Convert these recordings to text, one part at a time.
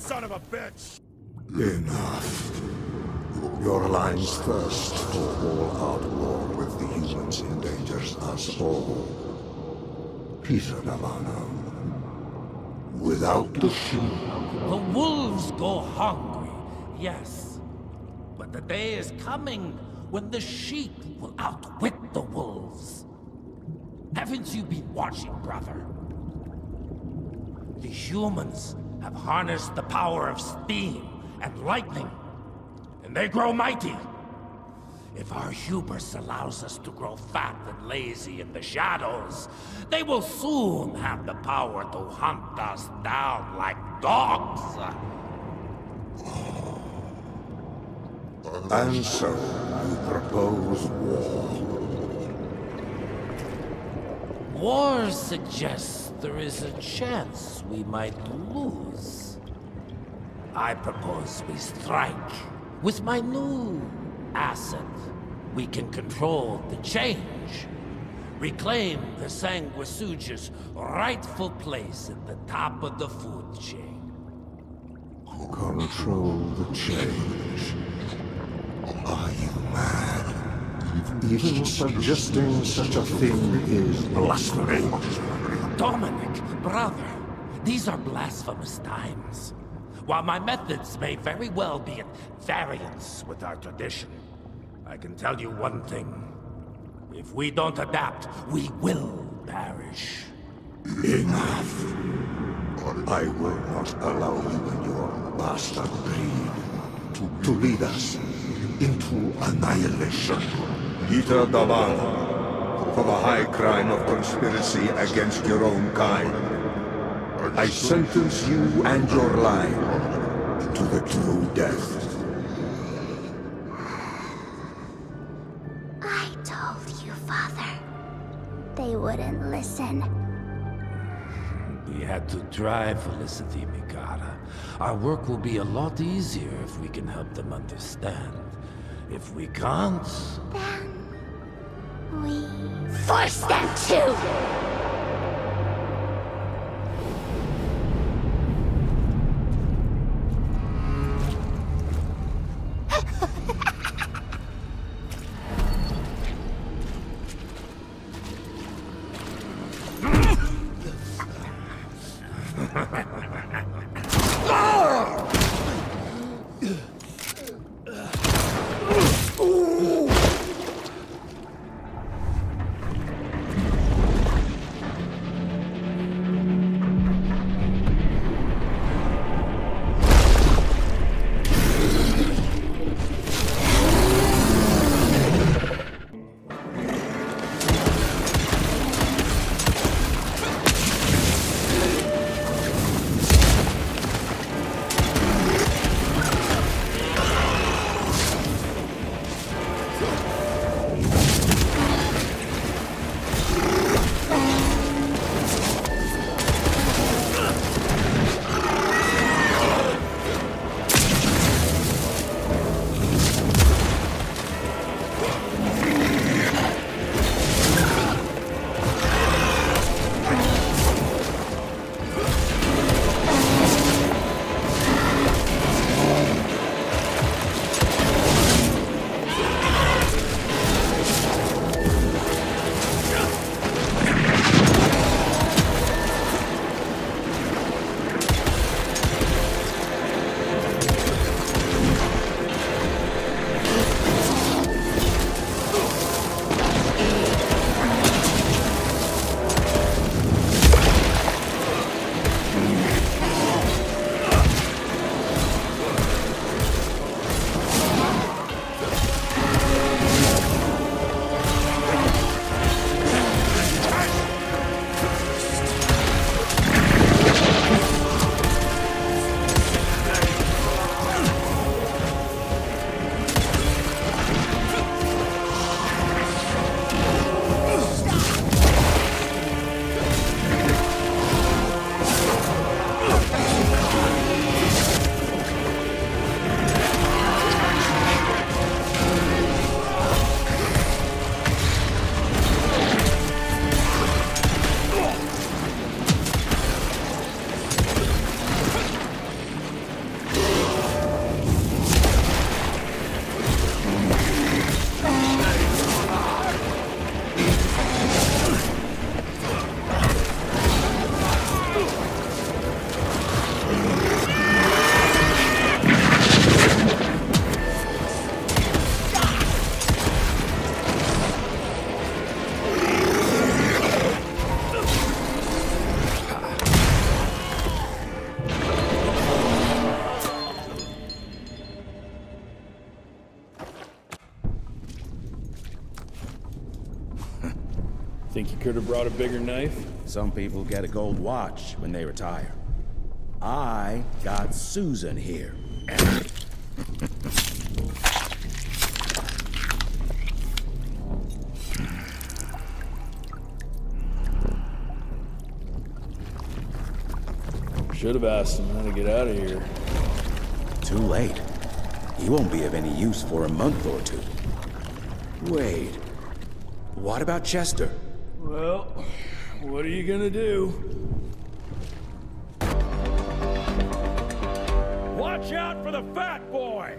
Let's get that son of a bitch! Enough. Your line's thirst for all-out war with the humans endangers us all. Peter D'Abano. Without the sheep, The wolves go hungry, yes. But the day is coming when the sheep will outwit the wolves. Haven't you been watching, brother? The humans have harnessed the power of steam and lightning, and they grow mighty. If our hubris allows us to grow fat and lazy in the shadows, they will soon have the power to hunt us down like dogs. and so you propose war. War suggests there is a chance we might lose. I propose we strike. With my new asset, we can control the change. Reclaim the Sanguisuga's rightful place at the top of the food chain. Control the change. Are you mad? Even suggesting such a thing is blasphemy. Dominic, brother, these are blasphemous times. While my methods may very well be at variance with our tradition, I can tell you one thing. If we don't adapt, we will perish. Enough. I will not allow you and your bastard breed to, to lead us into annihilation. Peter D'Abano, for the high crime of conspiracy against your own kind, I sentence you and your line to the true death. I told you, Father. They wouldn't listen. We had to try, Felicity Mikata. Our work will be a lot easier if we can help them understand. If we can't, Then we force them to! Could have brought a bigger knife? Some people get a gold watch when they retire. I got Susan here. Should have asked him how to get out of here. Too late. He won't be of any use for a month or two. Wait. What about Chester? Well, what are you gonna do? Watch out for the fat boy!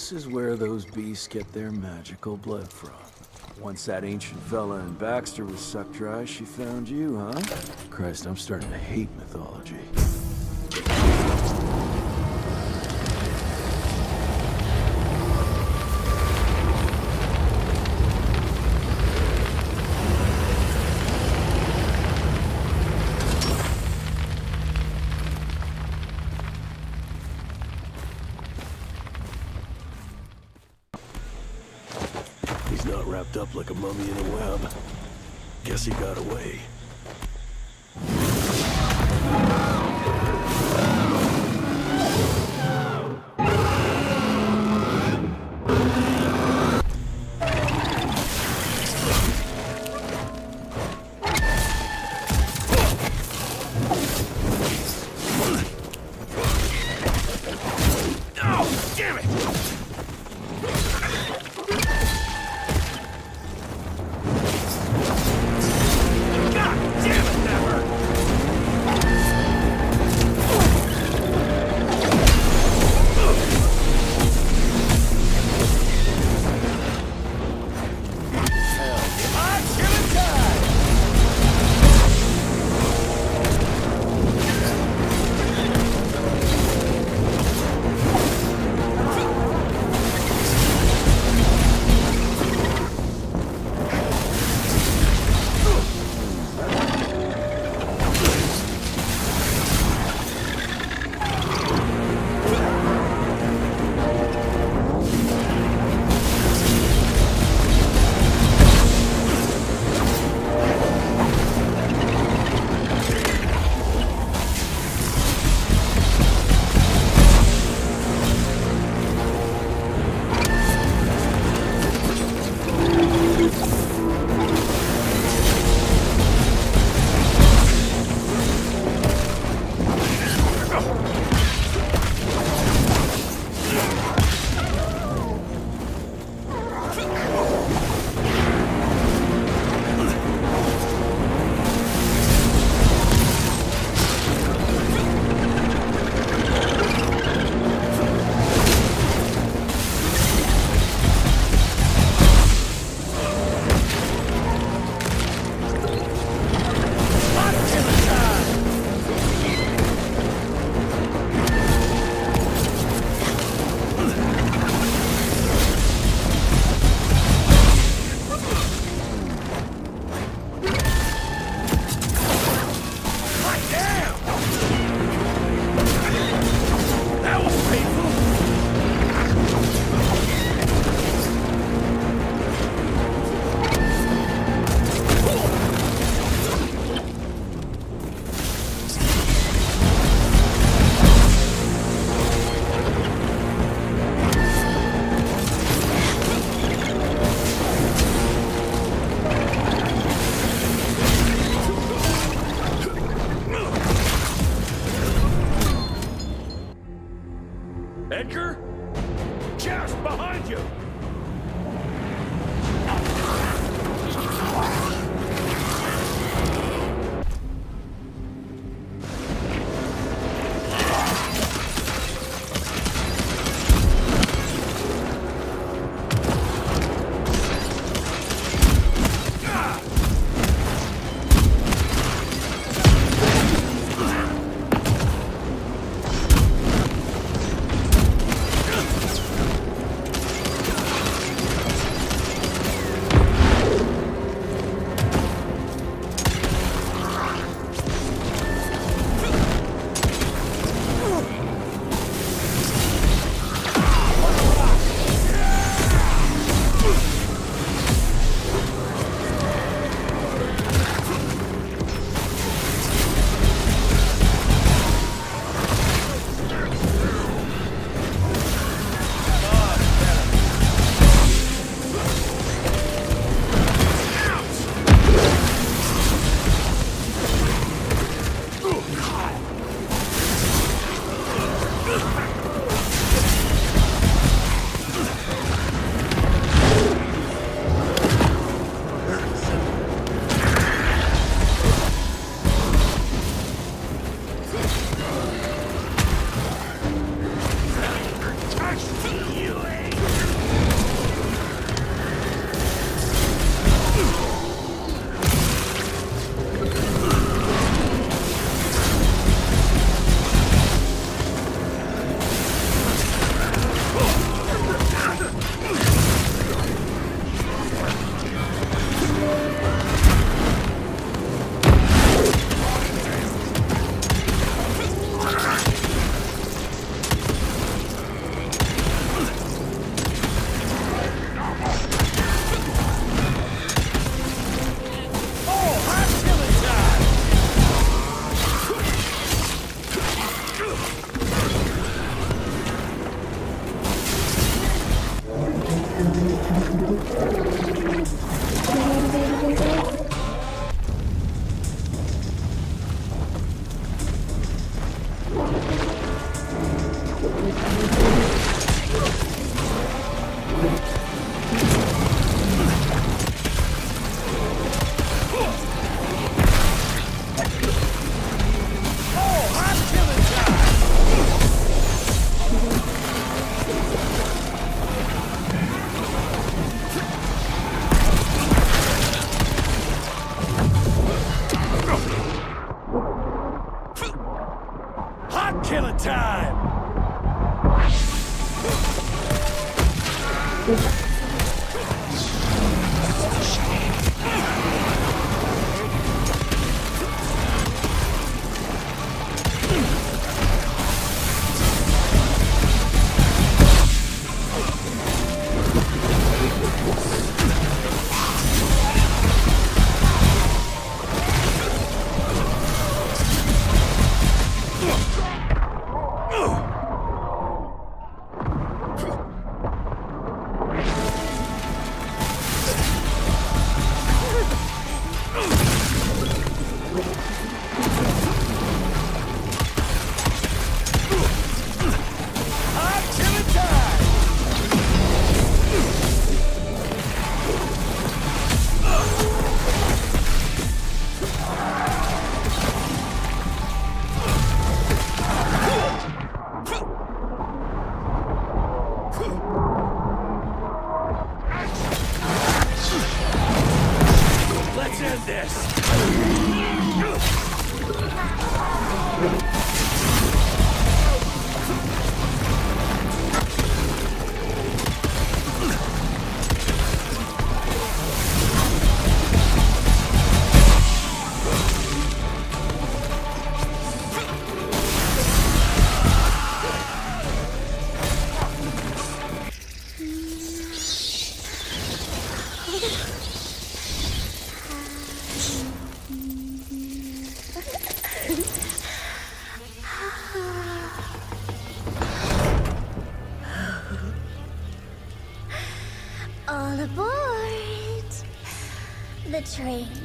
This is where those beasts get their magical blood from. Once that ancient fella in Baxter was sucked dry, she found you, huh? Christ, I'm starting to hate mythology. Wrapped up like a mummy in a web. Guess he got away.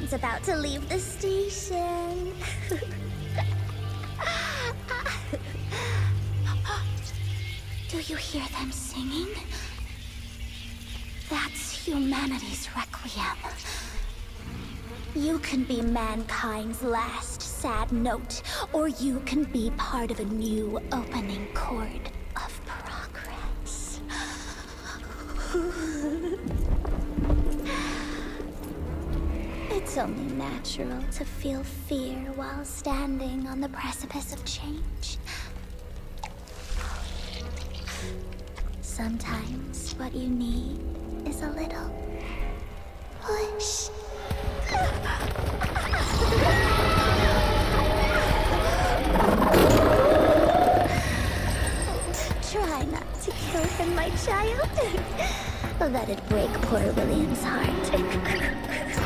Train's about to leave the station. Do you hear them singing? That's humanity's requiem. You can be mankind's last sad note, or you can be part of a new opening chord natural to feel fear while standing on the precipice of change. Sometimes what you need is a little push. Try not to kill him, my child. That'd break poor William's heart.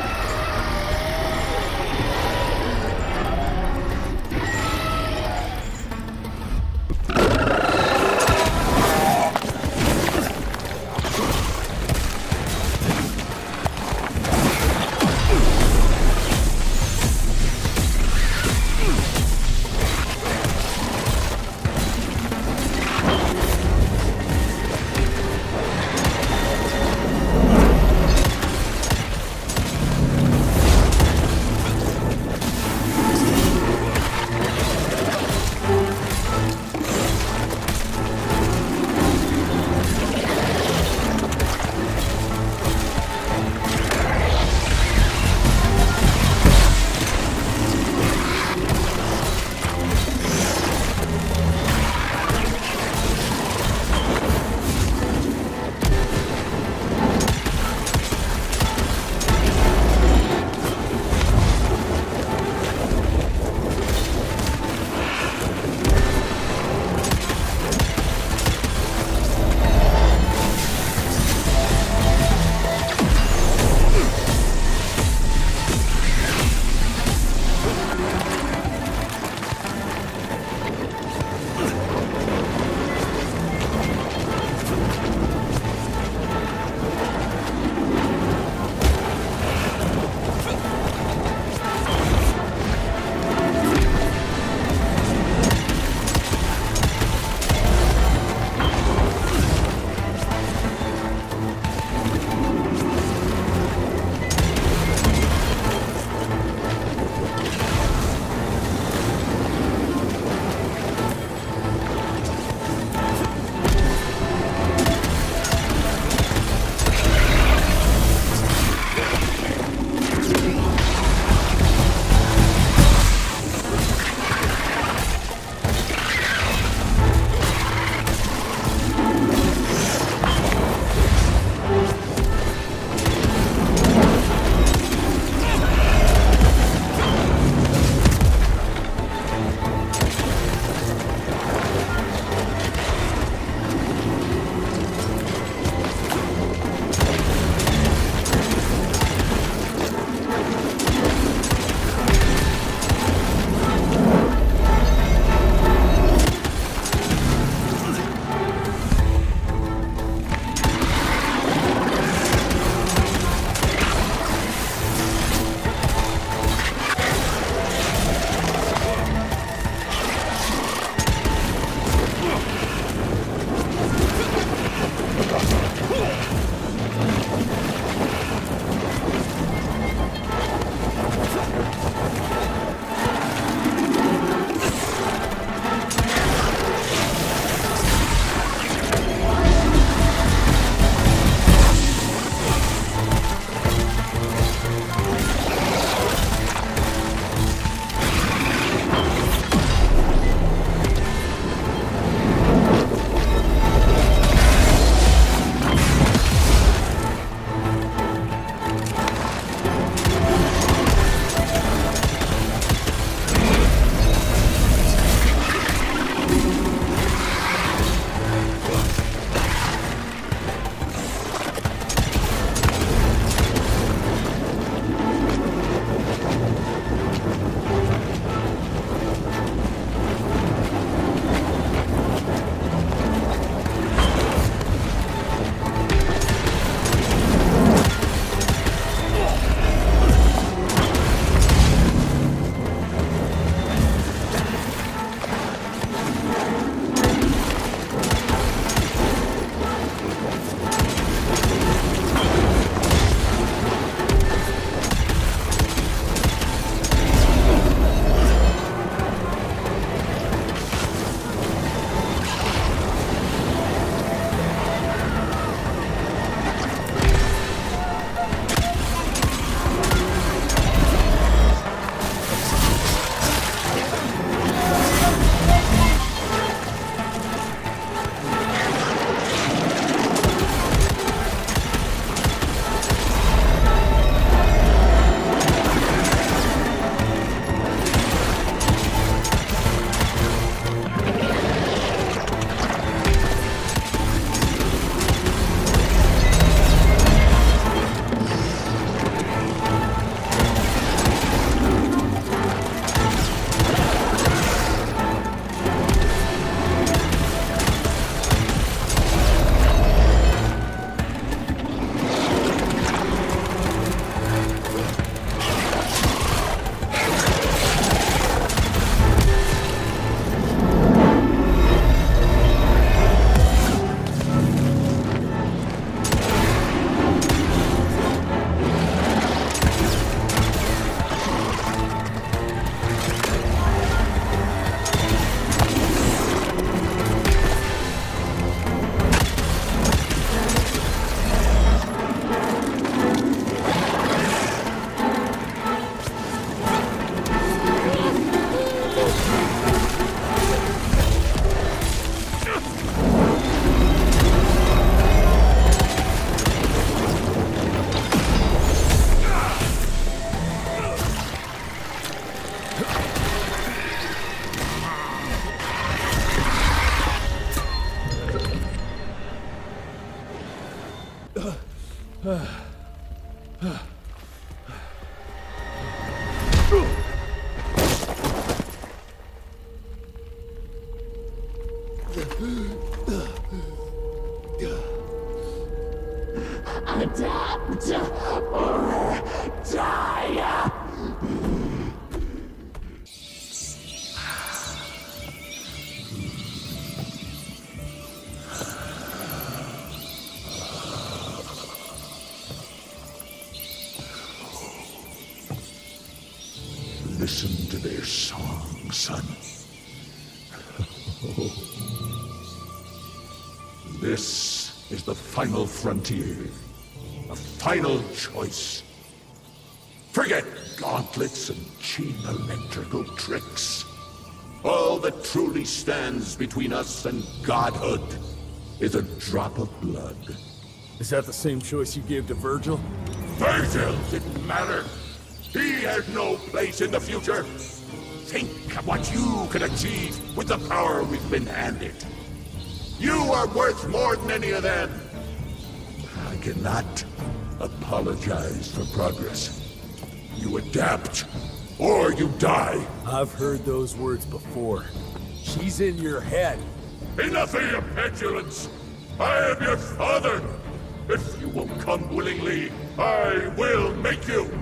Listen to their song, son. This is the final frontier. Final choice. Forget gauntlets and cheap electrical tricks. All that truly stands between us and godhood is a drop of blood. Is that the same choice you gave to Virgil? Virgil didn't matter. He had no place in the future. Think of what you can achieve with the power we've been handed. You are worth more than any of them. I cannot apologize for progress. You adapt, or you die. I've heard those words before. She's in your head. Enough of your petulance! I am your father! If you will come willingly, I will make you!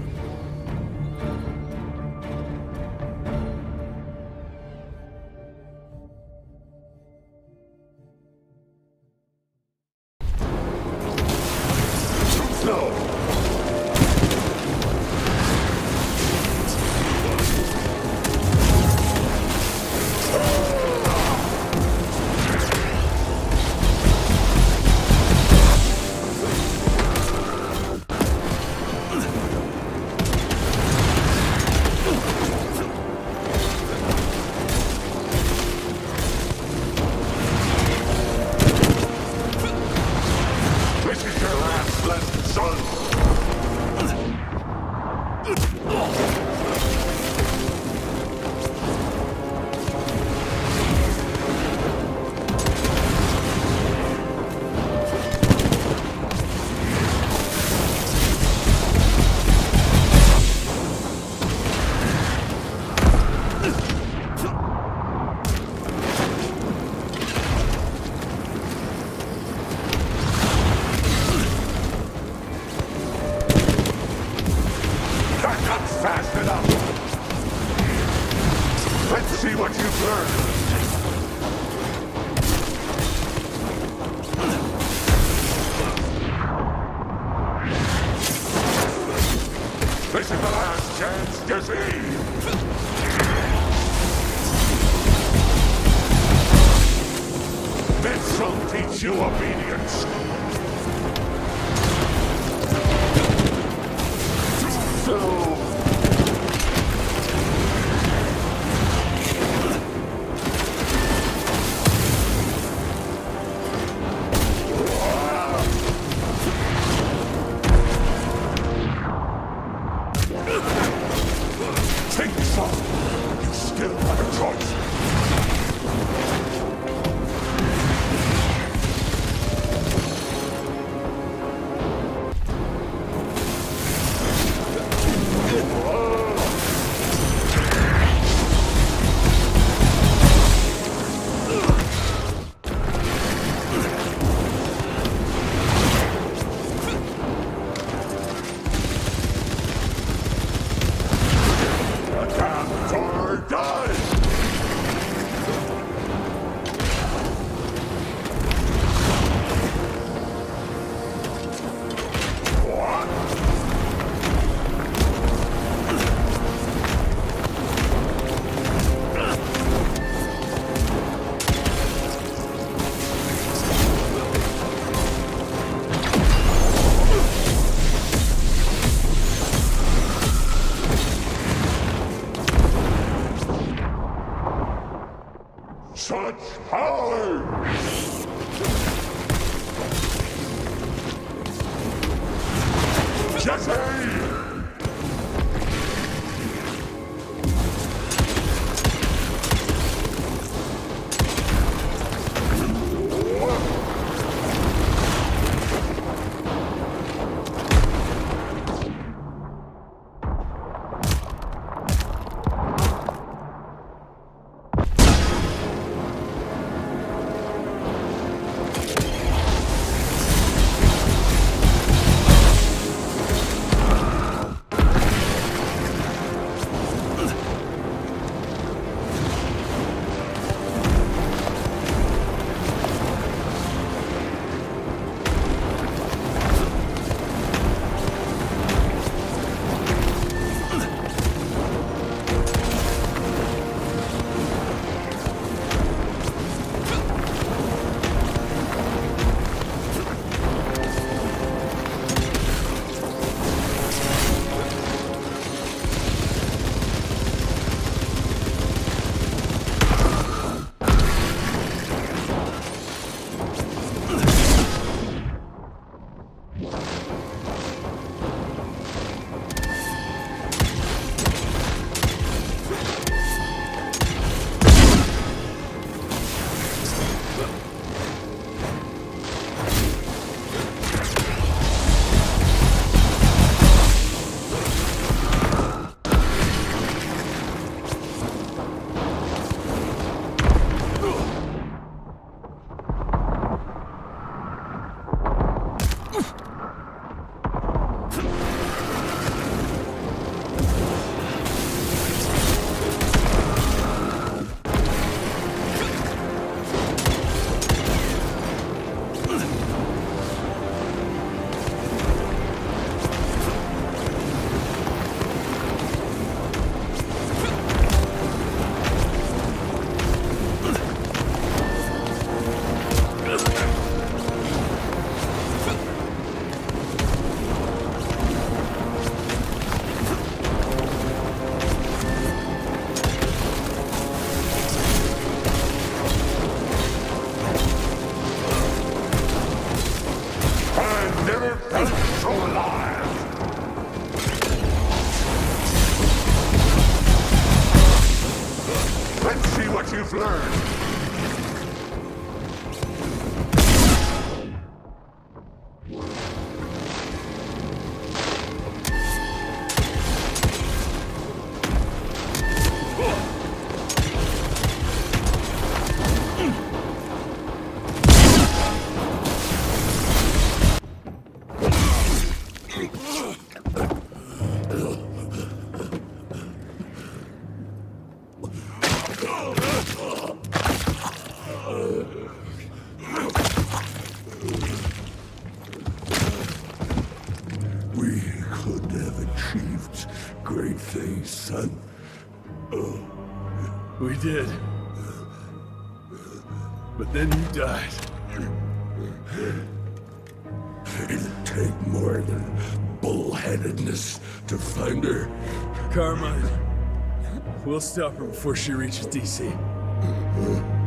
Stop her before she reaches DC. Mm-hmm.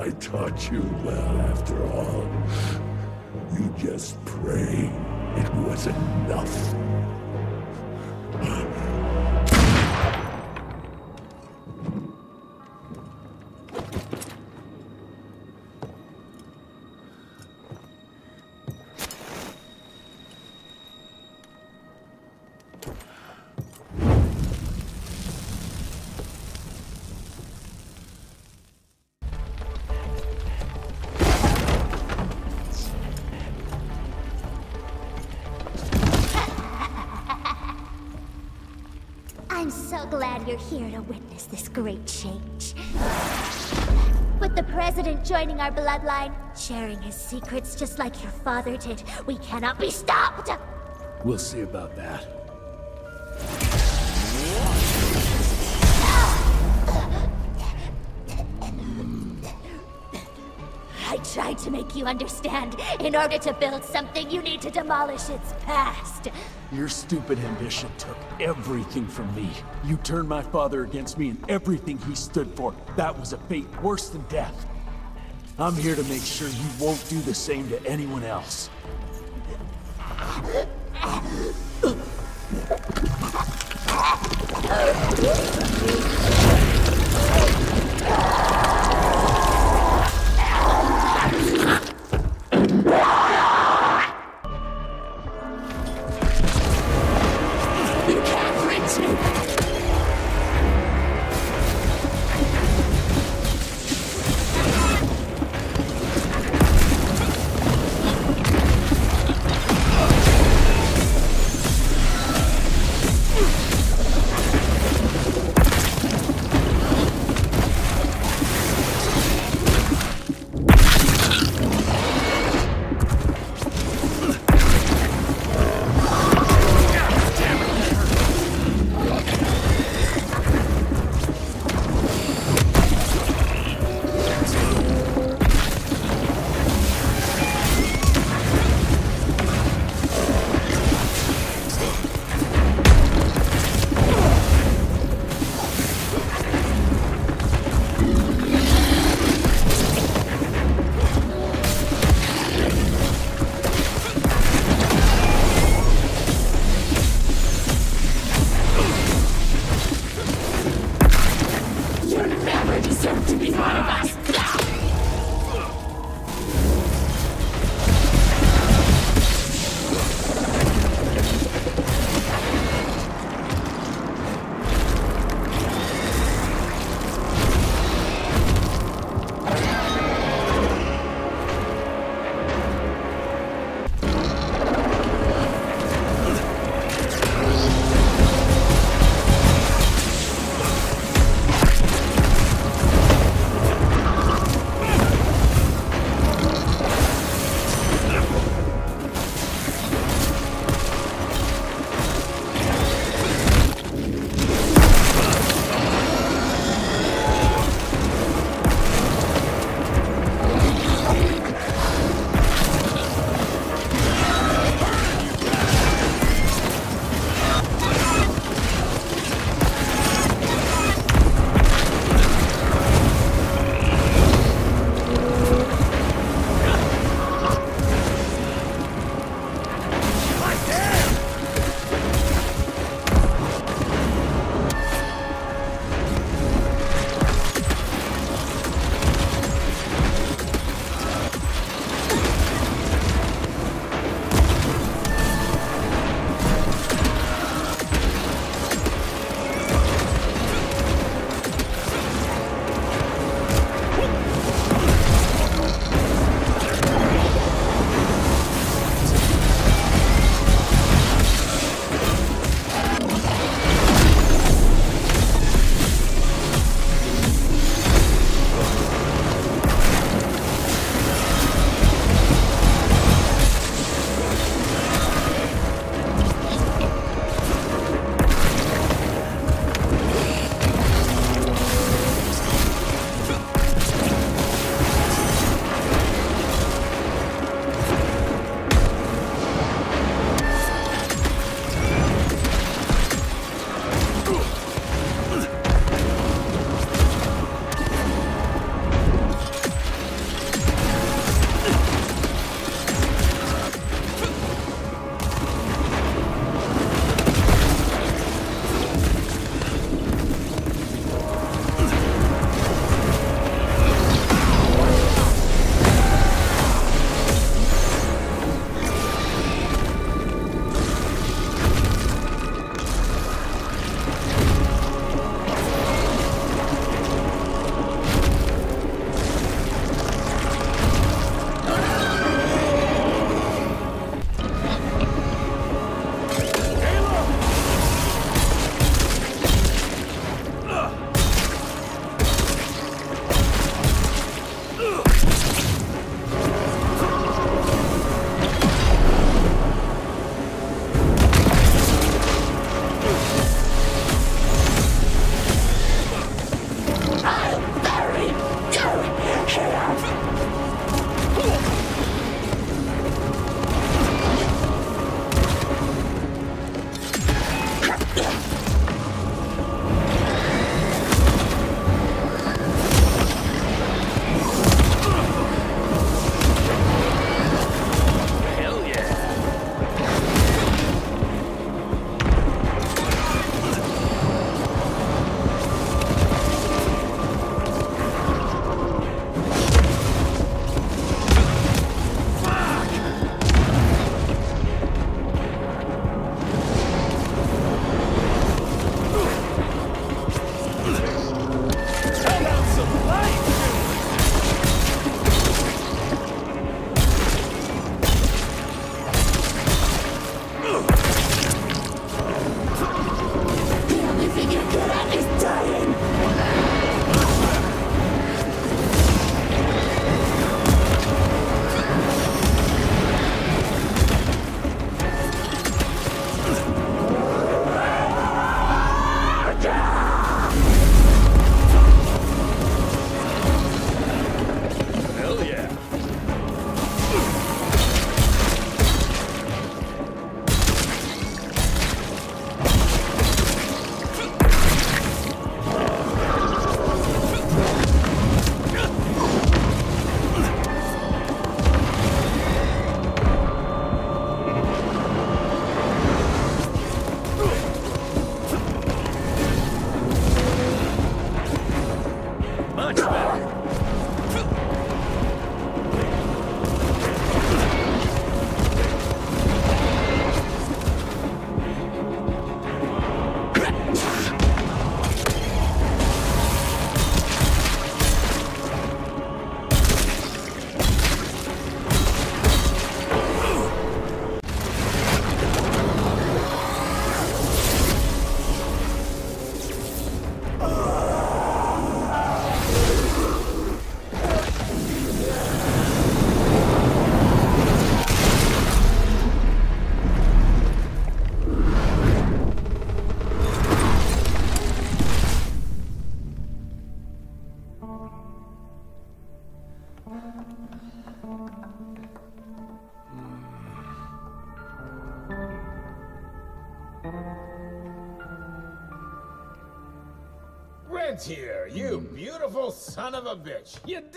I taught you well after all. You just pray it was enough. You're here to witness this great change. With the President joining our bloodline, sharing his secrets just like your father did, we cannot be stopped! We'll see about that. tried to make you understand. In order to build something, you need to demolish its past. Your stupid ambition took everything from me. You turned my father against me and everything he stood for. That was a fate worse than death. I'm here to make sure you won't do the same to anyone else.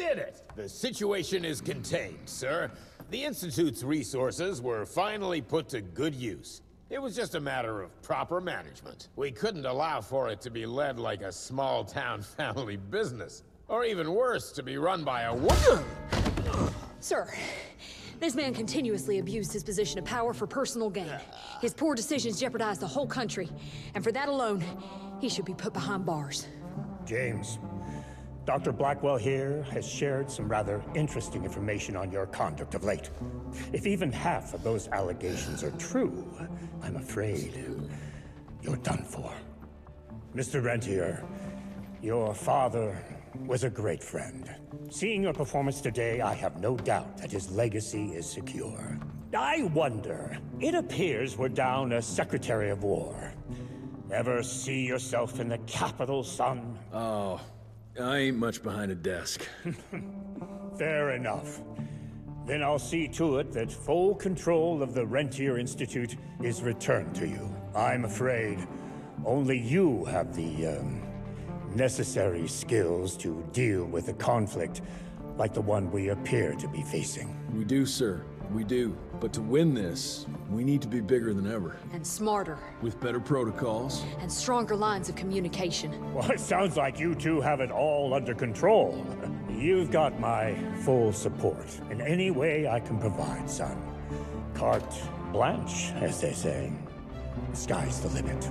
Did it. The situation is contained, sir. The Institute's resources were finally put to good use. It was just a matter of proper management. We couldn't allow for it to be led like a small-town family business. Or even worse, to be run by a woman. Sir, this man continuously abused his position of power for personal gain. His poor decisions jeopardized the whole country, and for that alone, he should be put behind bars. James, Dr. Blackwell here has shared some rather interesting information on your conduct of late. If even half of those allegations are true, I'm afraid you're done for. Mr. Rentier, your father was a great friend. Seeing your performance today, I have no doubt that his legacy is secure. I wonder, it appears we're down a Secretary of War. Ever see yourself in the capital, son? Oh, I ain't much behind a desk. Fair enough. Then I'll see to it that full control of the Rentier Institute is returned to you. I'm afraid only you have the, um, necessary skills to deal with a conflict like the one we appear to be facing. We do, sir. We do. But to win this, we need to be bigger than ever. And smarter. With better protocols. And stronger lines of communication. Well, it sounds like you two have it all under control. You've got my full support in any way I can provide, son. Carte blanche, as they say. Sky's the limit.